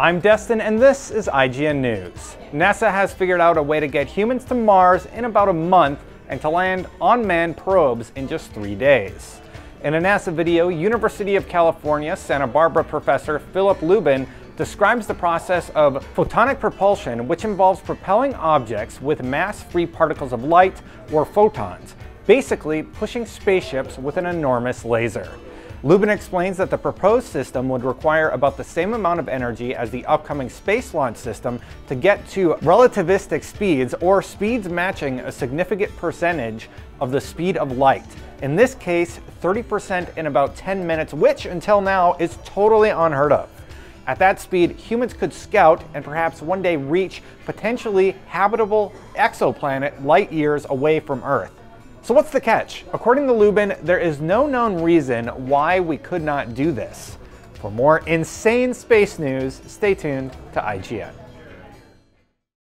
I'm Destin and this is IGN News. NASA has figured out a way to get humans to Mars in about a month and to land unmanned probes in just three days. In a NASA video, University of California, Santa Barbara professor Philip Lubin describes the process of photonic propulsion, which involves propelling objects with mass-free particles of light, or photons, basically pushing spaceships with an enormous laser. Lubin explains that the proposed system would require about the same amount of energy as the upcoming Space Launch System to get to relativistic speeds, or speeds matching a significant percentage of the speed of light. In this case, 30% in about 10 minutes, which until now is totally unheard of. At that speed, humans could scout and perhaps one day reach potentially habitable exoplanet light years away from Earth. So what's the catch? According to Lubin, there is no known reason why we could not do this. For more insane space news, stay tuned to IGN.